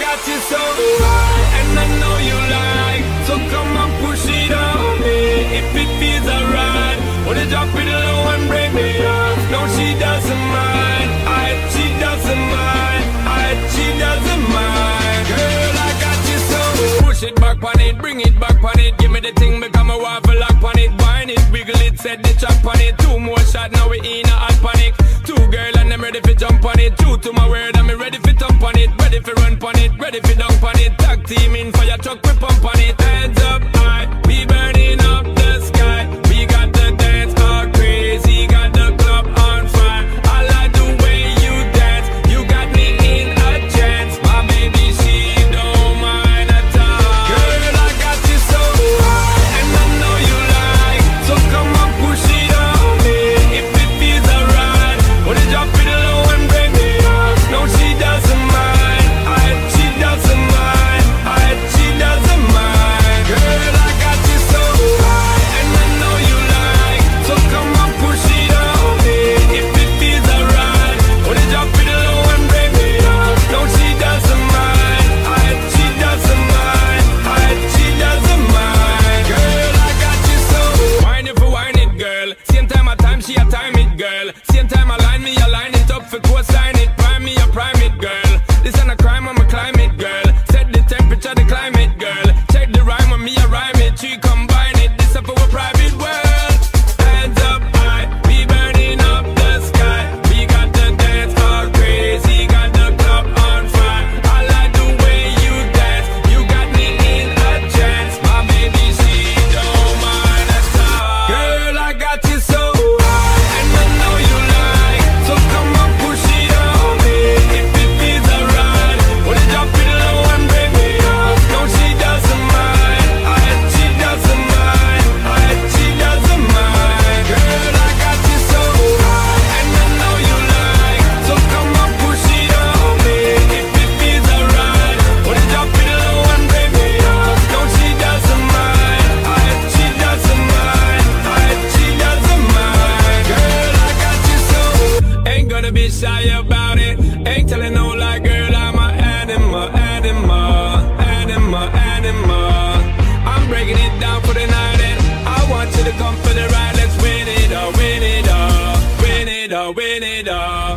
got you so high, and I know you like. So come on, push it on me if it feels alright. Wanna drop it low and break me? No, she doesn't mind. I, she doesn't mind. I, she doesn't mind. Girl, I got you so. Push it back on it, bring it back on it. Give me the thing, waffle on it. It, wiggle it, set the on it. Two more shots, now we in a hot panic. Two girls them ready for jump on it. True to my word, I'm ready for jump on it. Ready for run on it, ready for dunk on it. Tag team in fire truck, we pump on it. Same time I line me up. it ride. let's win it all, win it all, win it all, win it all.